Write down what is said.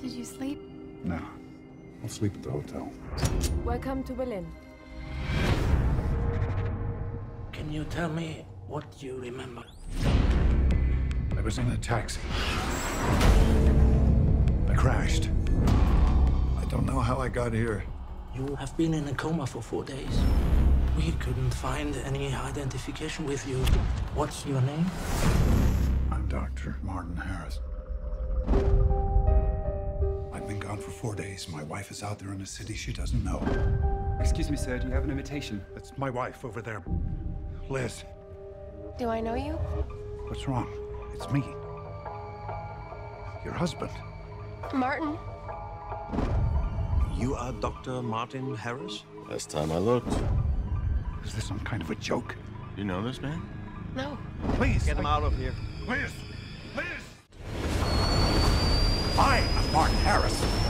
Did you sleep? No. I'll sleep at the hotel. Welcome to Berlin. Can you tell me what you remember? I was in a taxi. I crashed. I don't know how I got here. You have been in a coma for four days. We couldn't find any identification with you. What's your name? I'm Dr. Martin Harris. Gone for four days. My wife is out there in a city she doesn't know. Excuse me, sir, do you have an invitation? That's my wife over there. Liz, Do I know you? what's wrong? It's me. Your husband. Martin? You are Dr. Martin Harris? Last time I looked. Is this some kind of a joke? You know this man? No. Please. Get him out of here. Liz! Liz! I am Martin Harris.